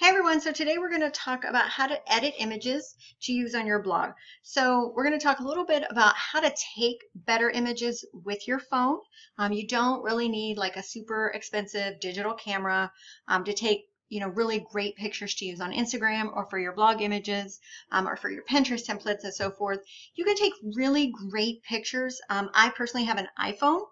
Hey everyone, so today we're going to talk about how to edit images to use on your blog. So we're going to talk a little bit about how to take better images with your phone. Um, you don't really need like a super expensive digital camera um, to take you know, really great pictures to use on Instagram or for your blog images um, or for your Pinterest templates and so forth. You can take really great pictures. Um, I personally have an iPhone.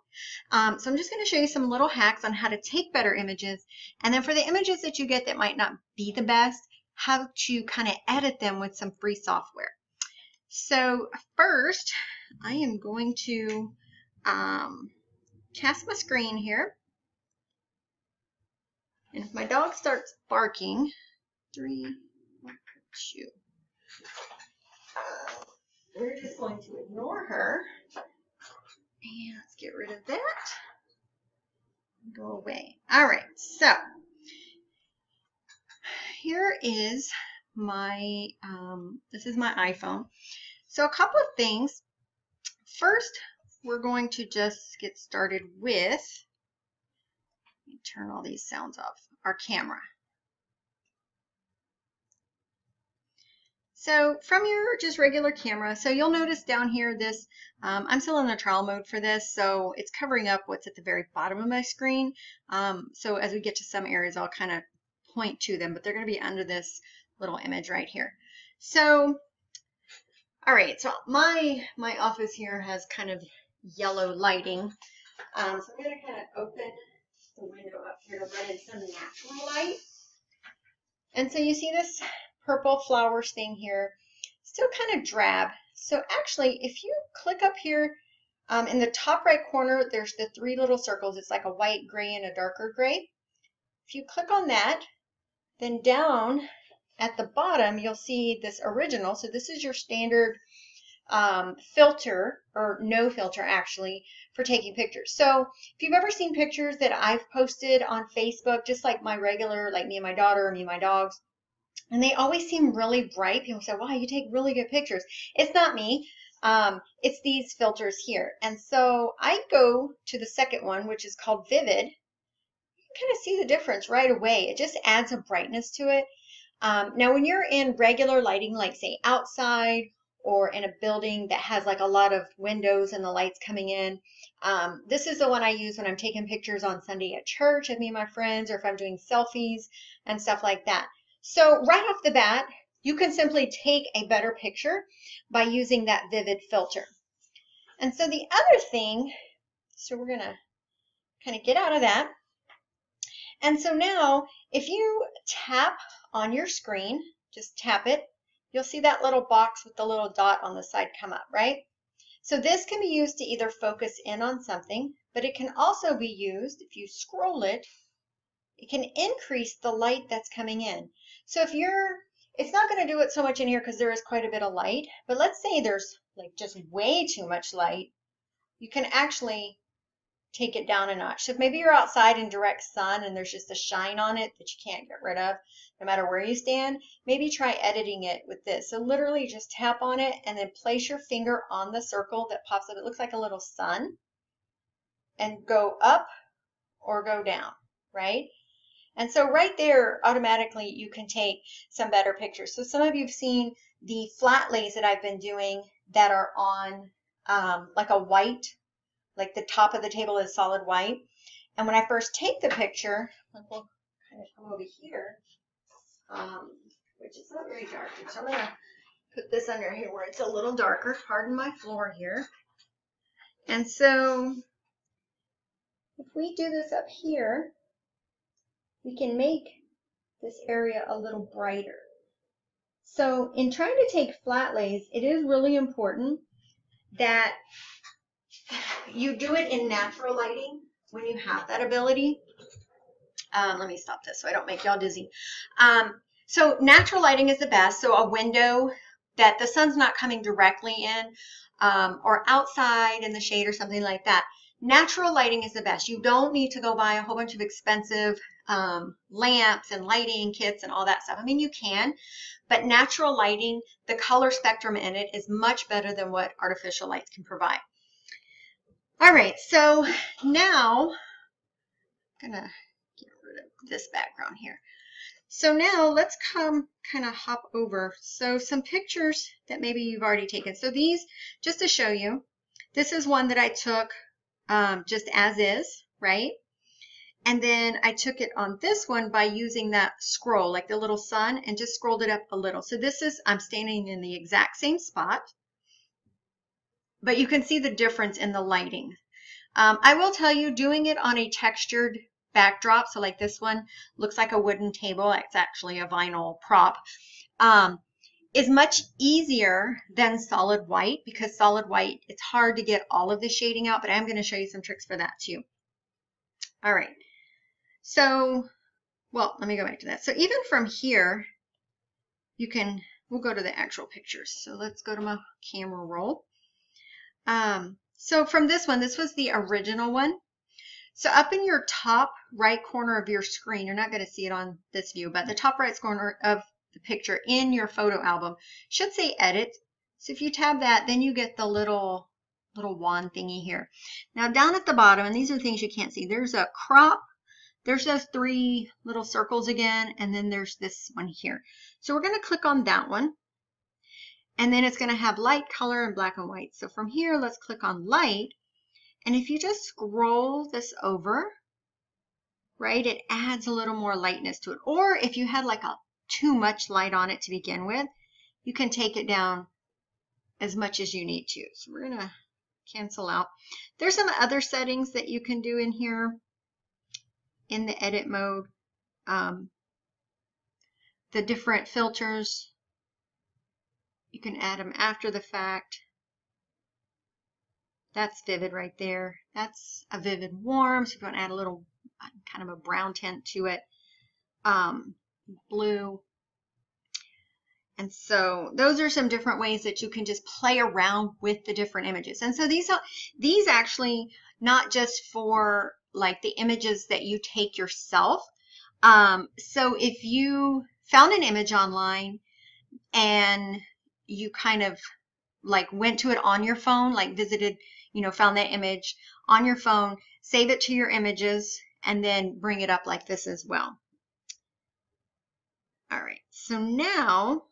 Um, so I'm just going to show you some little hacks on how to take better images. And then for the images that you get that might not be the best, how to kind of edit them with some free software. So first, I am going to um, cast my screen here. And if my dog starts barking, three, two, uh, we're just going to ignore her. And let's get rid of that. Go away. All right, so here is my, um, this is my iPhone. So a couple of things. First, we're going to just get started with turn all these sounds off, our camera. So from your just regular camera, so you'll notice down here this, um, I'm still in the trial mode for this, so it's covering up what's at the very bottom of my screen. Um, so as we get to some areas, I'll kind of point to them, but they're going to be under this little image right here. So, all right, so my, my office here has kind of yellow lighting. Um, so I'm going to kind of open the window up here to let in some natural light. And so you see this purple flowers thing here, still kind of drab. So actually, if you click up here um, in the top right corner, there's the three little circles. It's like a white, gray, and a darker gray. If you click on that, then down at the bottom, you'll see this original. So this is your standard um, filter, or no filter actually, for taking pictures. So if you've ever seen pictures that I've posted on Facebook, just like my regular, like me and my daughter, or me and my dogs, and they always seem really bright. People say, wow, you take really good pictures. It's not me. Um, it's these filters here. And so I go to the second one, which is called Vivid. You kind of see the difference right away. It just adds a brightness to it. Um, now, when you're in regular lighting, like say outside or in a building that has like a lot of windows and the lights coming in. Um, this is the one I use when I'm taking pictures on Sunday at church of me and my friends or if I'm doing selfies and stuff like that. So right off the bat, you can simply take a better picture by using that vivid filter. And so the other thing, so we're to kind of get out of that. And so now if you tap on your screen, just tap it, you'll see that little box with the little dot on the side come up, right? So this can be used to either focus in on something, but it can also be used, if you scroll it, it can increase the light that's coming in. So if you're, it's not going to do it so much in here because there is quite a bit of light, but let's say there's like just way too much light, you can actually take it down a notch. So maybe you're outside in direct sun and there's just a shine on it that you can't get rid of, no matter where you stand, maybe try editing it with this. So literally just tap on it and then place your finger on the circle that pops up. It looks like a little sun and go up or go down, right? And so right there, automatically you can take some better pictures. So some of you have seen the flat lays that I've been doing that are on um, like a white like the top of the table is solid white. And when I first take the picture, like we'll kind of come over here, um, which is not very dark. So I'm going to put this under here where it's a little darker. Pardon my floor here. And so if we do this up here, we can make this area a little brighter. So in trying to take flat lays, it is really important that you do it in natural lighting when you have that ability. Um, let me stop this so I don't make y'all dizzy. Um, so natural lighting is the best. So a window that the sun's not coming directly in um, or outside in the shade or something like that. Natural lighting is the best. You don't need to go buy a whole bunch of expensive um, lamps and lighting kits and all that stuff. I mean, you can, but natural lighting, the color spectrum in it is much better than what artificial lights can provide. All right, so now I'm gonna get rid of this background here. So now let's come kind of hop over. So some pictures that maybe you've already taken. So these, just to show you, this is one that I took um, just as is, right? And then I took it on this one by using that scroll, like the little sun, and just scrolled it up a little. So this is, I'm standing in the exact same spot, but you can see the difference in the lighting. Um, I will tell you, doing it on a textured backdrop, so like this one looks like a wooden table, it's actually a vinyl prop, um, is much easier than solid white because solid white, it's hard to get all of the shading out, but I'm going to show you some tricks for that too. All right. So, well, let me go back to that. So even from here, you can, we'll go to the actual pictures. So let's go to my camera roll. Um, so from this one, this was the original one. So up in your top right corner of your screen, you're not going to see it on this view, but the top right corner of the picture in your photo album should say edit. So if you tab that, then you get the little little wand thingy here. Now down at the bottom, and these are things you can't see, there's a crop, there's those three little circles again, and then there's this one here. So we're going to click on that one. And then it's going to have light, color, and black and white. So from here, let's click on light. And if you just scroll this over, right, it adds a little more lightness to it. Or if you had like a too much light on it to begin with, you can take it down as much as you need to. So we're going to cancel out. There's some other settings that you can do in here in the edit mode. Um, the different filters, you can add them after the fact. That's vivid right there. That's a vivid warm, so if you want to add a little kind of a brown tint to it. Um, blue. And so those are some different ways that you can just play around with the different images. And so these are these actually not just for like the images that you take yourself. Um, so if you found an image online and you kind of like went to it on your phone, like visited, you know, found that image on your phone, save it to your images, and then bring it up like this as well. All right, so now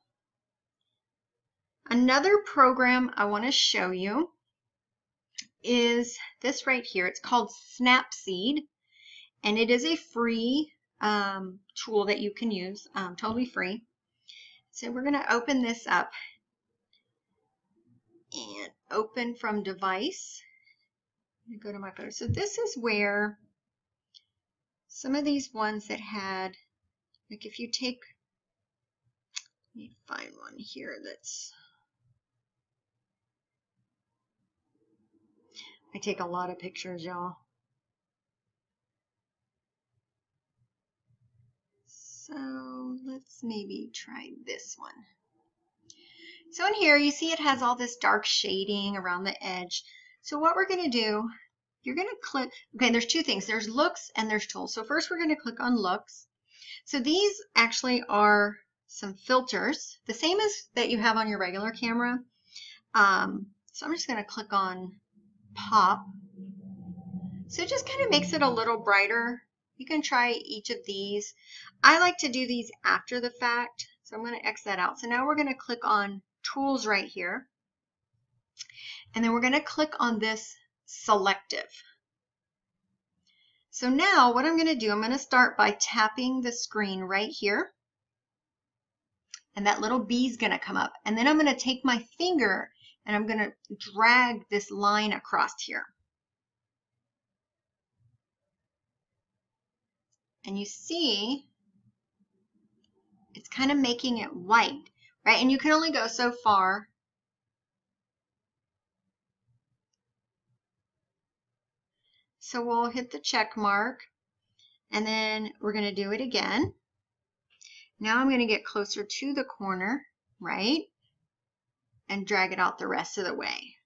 another program I want to show you is this right here. It's called Snapseed, and it is a free um, tool that you can use, um, totally free. So we're going to open this up and open from device. Go to my photo. So this is where some of these ones that had, like if you take, let me find one here that's I take a lot of pictures, y'all. So let's maybe try this one. So in here, you see it has all this dark shading around the edge. So what we're going to do, you're going to click, okay, there's two things. There's looks and there's tools. So first we're going to click on looks. So these actually are some filters, the same as that you have on your regular camera. Um, so I'm just going to click on pop. So it just kind of makes it a little brighter. You can try each of these. I like to do these after the fact, so I'm going to X that out. So now we're going to click on Tools right here. And then we're going to click on this Selective. So now what I'm going to do, I'm going to start by tapping the screen right here. And that little B is going to come up. And then I'm going to take my finger and I'm going to drag this line across here. And you see, it's kind of making it white, right? And you can only go so far. So we'll hit the check mark and then we're going to do it again. Now I'm going to get closer to the corner, right? and drag it out the rest of the way.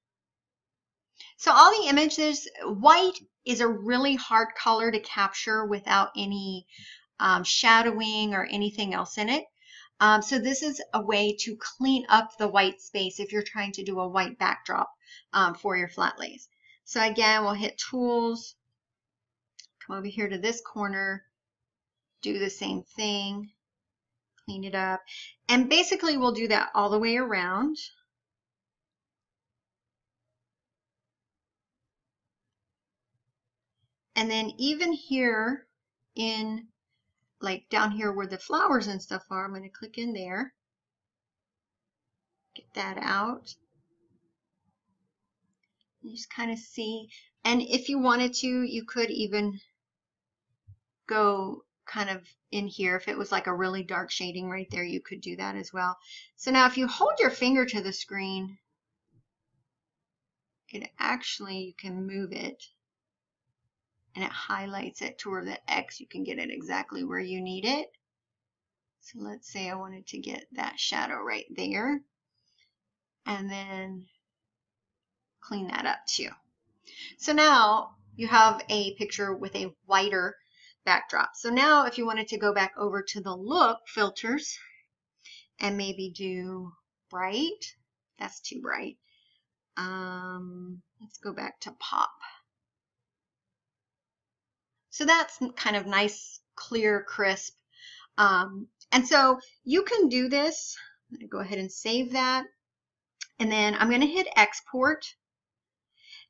So all the images, white is a really hard color to capture without any um, shadowing or anything else in it. Um, so this is a way to clean up the white space if you're trying to do a white backdrop um, for your flat lays. So again, we'll hit tools, come over here to this corner, do the same thing, clean it up. And basically we'll do that all the way around. And then even here in like down here where the flowers and stuff are, I'm going to click in there. Get that out. Just kind of see. And if you wanted to, you could even go kind of in here. If it was like a really dark shading right there, you could do that as well. So now if you hold your finger to the screen, it actually, you can move it and it highlights it to where the X, you can get it exactly where you need it. So let's say I wanted to get that shadow right there and then clean that up too. So now you have a picture with a whiter backdrop. So now if you wanted to go back over to the look filters and maybe do bright, that's too bright. Um, let's go back to pop. So that's kind of nice, clear, crisp. Um, and so you can do this. I'm going to go ahead and save that. And then I'm going to hit export.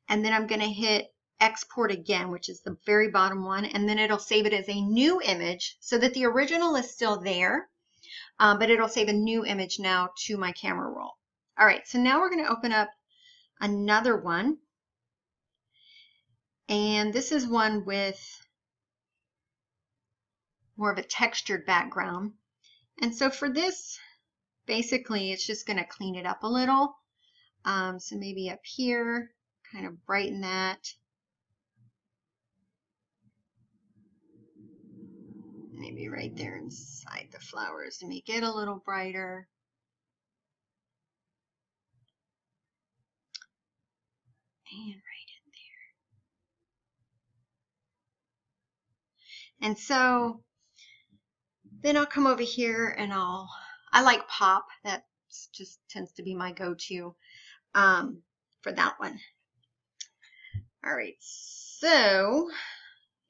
And then I'm going to hit export again, which is the very bottom one. And then it'll save it as a new image so that the original is still there. Um, but it'll save a new image now to my camera roll. All right, so now we're going to open up another one. And this is one with more of a textured background. And so for this, basically, it's just going to clean it up a little. Um, so maybe up here, kind of brighten that. Maybe right there inside the flowers to make it a little brighter. And right in there. And so then I'll come over here and I'll, I like pop. That just tends to be my go-to um, for that one. All right, so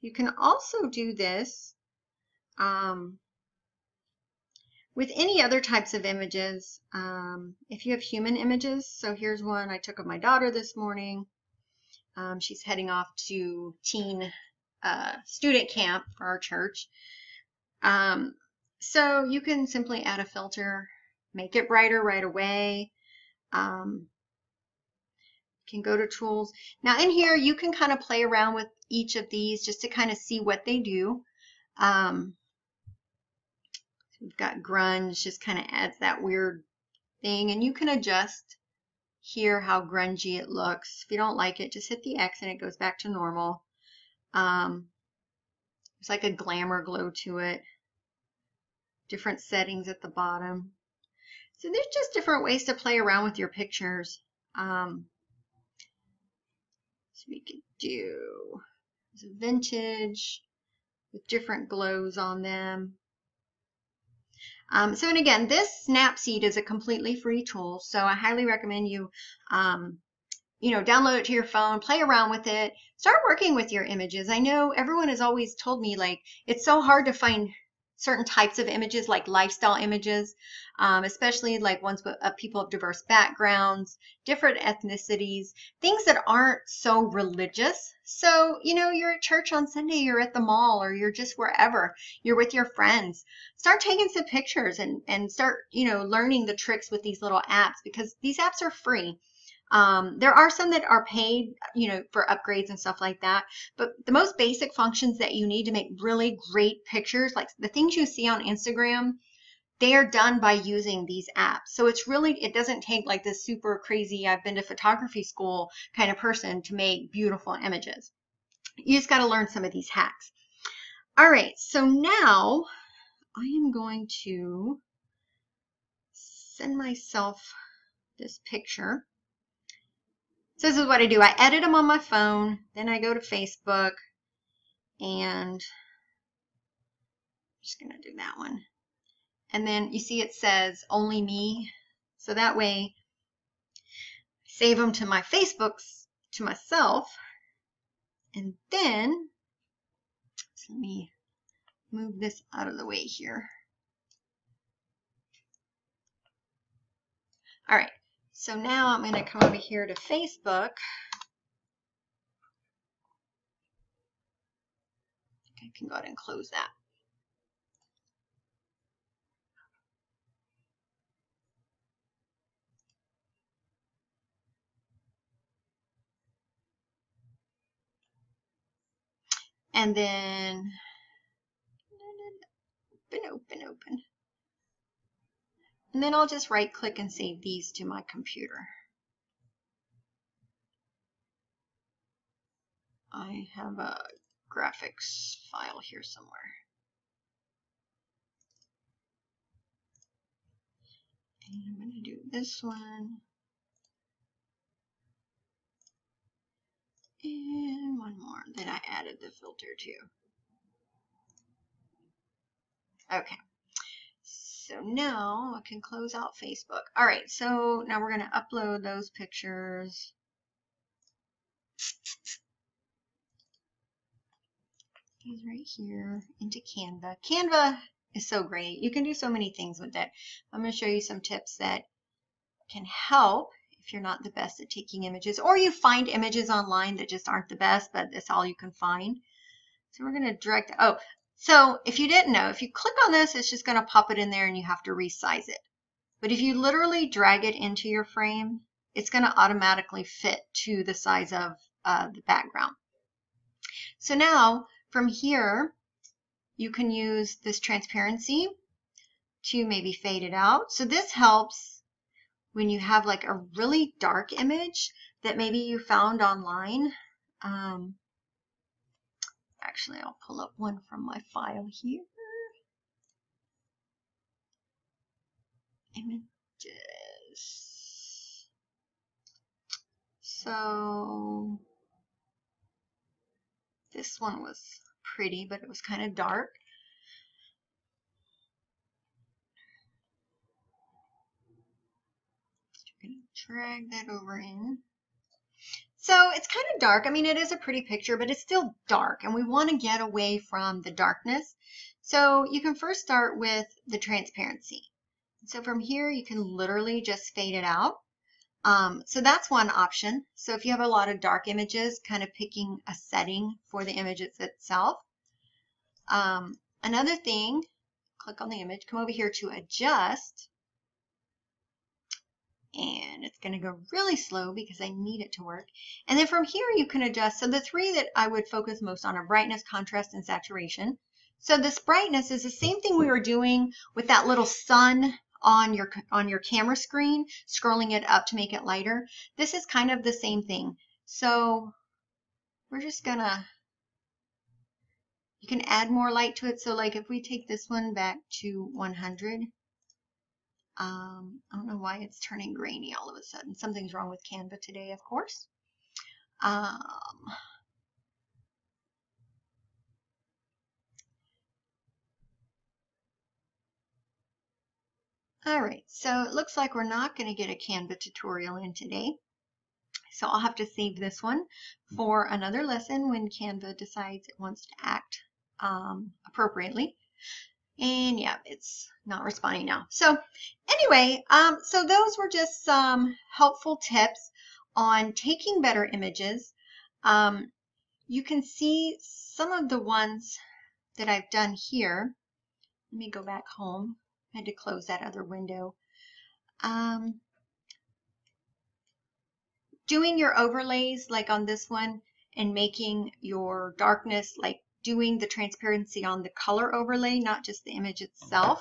you can also do this um, with any other types of images. Um, if you have human images, so here's one I took of my daughter this morning. Um, she's heading off to teen uh, student camp for our church. Um, so you can simply add a filter, make it brighter right away. Um, can go to tools. Now in here, you can kind of play around with each of these just to kind of see what they do. Um, we've got grunge, just kind of adds that weird thing. And you can adjust here how grungy it looks. If you don't like it, just hit the X and it goes back to normal. Um, there's like a glamour glow to it different settings at the bottom. So there's just different ways to play around with your pictures. Um, so we could do vintage with different glows on them. Um, so, and again, this Snapseed is a completely free tool, so I highly recommend you, um, you know, download it to your phone, play around with it, start working with your images. I know everyone has always told me, like, it's so hard to find certain types of images like lifestyle images, um, especially like ones of people of diverse backgrounds, different ethnicities, things that aren't so religious. So, you know, you're at church on Sunday, you're at the mall, or you're just wherever, you're with your friends. Start taking some pictures and, and start, you know, learning the tricks with these little apps because these apps are free. Um, there are some that are paid, you know, for upgrades and stuff like that. But the most basic functions that you need to make really great pictures, like the things you see on Instagram, they are done by using these apps. So it's really, it doesn't take like this super crazy, I've been to photography school kind of person to make beautiful images. You just got to learn some of these hacks. All right, so now I am going to send myself this picture. So this is what I do. I edit them on my phone, then I go to Facebook, and I'm just going to do that one. And then you see it says only me. So that way, I save them to my Facebooks to myself. And then, so let me move this out of the way here. All right, so now I'm going to come over here to Facebook. I can go ahead and close that. And then open, open, open. And then I'll just right click and save these to my computer. I have a graphics file here somewhere. And I'm going to do this one. And one more that I added the filter to. Okay. So now I can close out Facebook. All right, so now we're going to upload those pictures. These right here into Canva. Canva is so great. You can do so many things with it. I'm going to show you some tips that can help if you're not the best at taking images or you find images online that just aren't the best, but that's all you can find. So we're going to direct, oh, so if you didn't know, if you click on this, it's just going to pop it in there and you have to resize it. But if you literally drag it into your frame, it's going to automatically fit to the size of uh, the background. So now from here, you can use this transparency to maybe fade it out. So this helps when you have like a really dark image that maybe you found online. Um, actually, I'll pull up one from my file here. Images. So this one was pretty, but it was kind of dark. drag that over in. So it's kind of dark. I mean, it is a pretty picture, but it's still dark, and we want to get away from the darkness. So you can first start with the transparency. So from here, you can literally just fade it out. Um, so that's one option. So if you have a lot of dark images, kind of picking a setting for the image itself. Um, another thing, click on the image, come over here to adjust and it's going to go really slow because I need it to work. And then from here you can adjust. So the three that I would focus most on are brightness, contrast, and saturation. So this brightness is the same thing we were doing with that little sun on your on your camera screen, scrolling it up to make it lighter. This is kind of the same thing. So we're just gonna you can add more light to it. So like if we take this one back to 100, um, I don't know why it's turning grainy all of a sudden. Something's wrong with Canva today, of course. Um, all right, so it looks like we're not going to get a Canva tutorial in today. So I'll have to save this one for another lesson when Canva decides it wants to act um, appropriately. And yeah, it's not responding now. So anyway, um, so those were just some helpful tips on taking better images. Um, you can see some of the ones that I've done here. Let me go back home. I had to close that other window. Um, doing your overlays like on this one and making your darkness like doing the transparency on the color overlay, not just the image itself.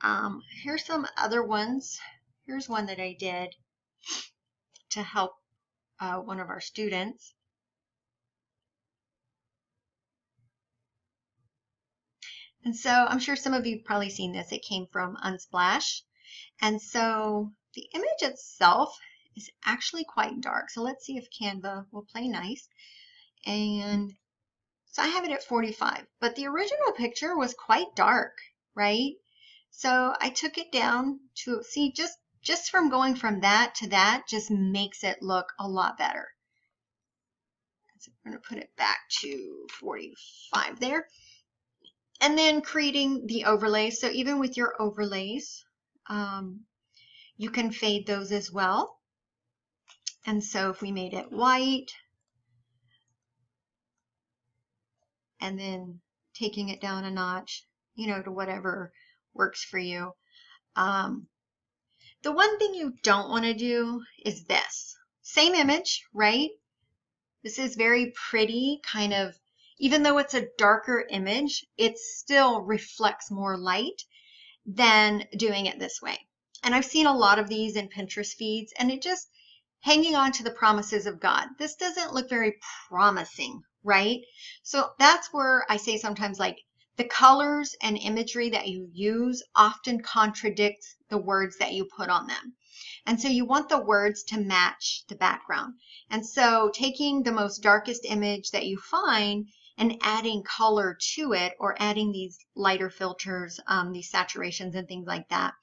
Um, here's some other ones. Here's one that I did to help uh, one of our students. And so I'm sure some of you probably seen this. It came from Unsplash. And so the image itself is actually quite dark. So let's see if Canva will play nice. And so I have it at 45, but the original picture was quite dark, right? So I took it down to, see, just, just from going from that to that just makes it look a lot better. So I'm going to put it back to 45 there. And then creating the overlays. So even with your overlays, um, you can fade those as well. And so if we made it white, and then taking it down a notch, you know, to whatever works for you. Um, the one thing you don't want to do is this. Same image, right? This is very pretty, kind of, even though it's a darker image, it still reflects more light than doing it this way. And I've seen a lot of these in Pinterest feeds, and it just hanging on to the promises of God. This doesn't look very promising, right? So that's where I say sometimes like the colors and imagery that you use often contradict the words that you put on them. And so you want the words to match the background. And so taking the most darkest image that you find and adding color to it or adding these lighter filters, um, these saturations and things like that.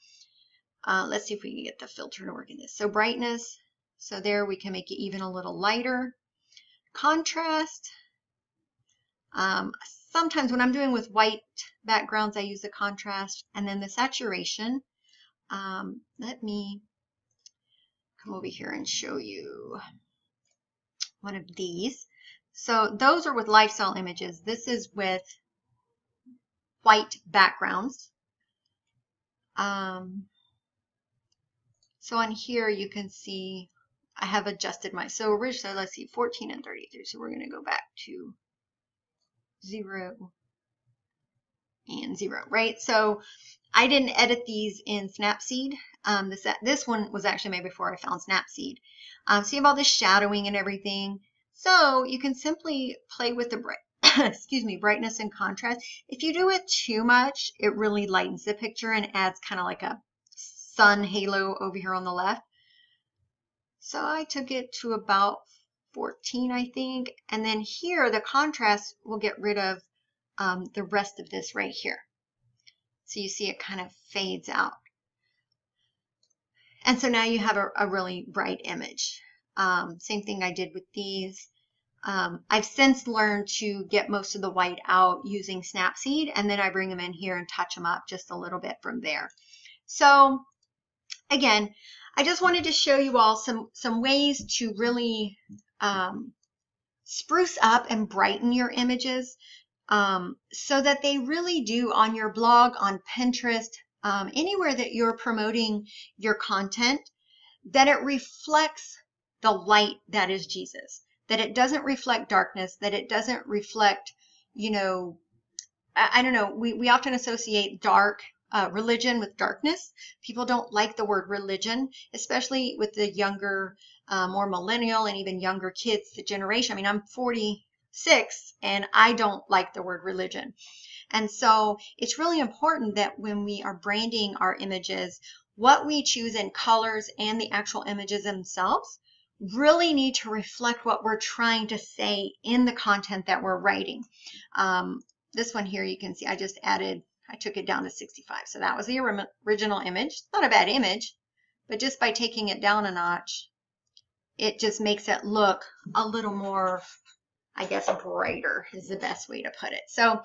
Uh, let's see if we can get the filter to work in this. So brightness, so there we can make it even a little lighter. Contrast, um, sometimes when I'm doing with white backgrounds, I use the contrast and then the saturation. Um, let me come over here and show you one of these. So those are with lifestyle images. This is with white backgrounds. Um, so on here you can see I have adjusted my, so originally, let's see, 14 and 33. So we're going to go back to 0 and 0, right? So I didn't edit these in Snapseed. Um, this, this one was actually made before I found Snapseed. Um, so you have all this shadowing and everything. So you can simply play with the bright, excuse me, brightness and contrast. If you do it too much, it really lightens the picture and adds kind of like a sun halo over here on the left. So I took it to about 14, I think. And then here, the contrast will get rid of um, the rest of this right here. So you see it kind of fades out. And so now you have a, a really bright image. Um, same thing I did with these. Um, I've since learned to get most of the white out using Snapseed, and then I bring them in here and touch them up just a little bit from there. So again, I just wanted to show you all some, some ways to really um, spruce up and brighten your images um, so that they really do on your blog, on Pinterest, um, anywhere that you're promoting your content, that it reflects the light that is Jesus, that it doesn't reflect darkness, that it doesn't reflect, you know, I, I don't know, we, we often associate dark uh, religion with darkness. People don't like the word religion, especially with the younger, uh, more millennial and even younger kids, the generation. I mean, I'm 46 and I don't like the word religion. And so it's really important that when we are branding our images, what we choose in colors and the actual images themselves really need to reflect what we're trying to say in the content that we're writing. Um, this one here, you can see I just added I took it down to 65. So that was the original image. Not a bad image, but just by taking it down a notch, it just makes it look a little more, I guess, brighter is the best way to put it. So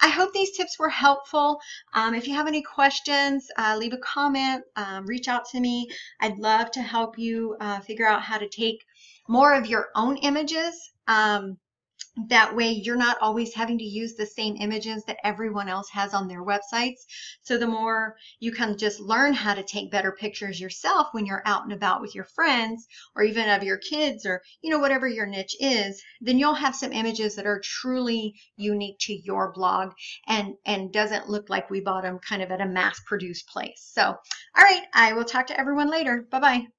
I hope these tips were helpful. Um, if you have any questions, uh, leave a comment, um, reach out to me. I'd love to help you uh, figure out how to take more of your own images um, that way you're not always having to use the same images that everyone else has on their websites. So the more you can just learn how to take better pictures yourself when you're out and about with your friends or even of your kids or, you know, whatever your niche is, then you'll have some images that are truly unique to your blog and, and doesn't look like we bought them kind of at a mass produced place. So, all right, I will talk to everyone later. Bye-bye.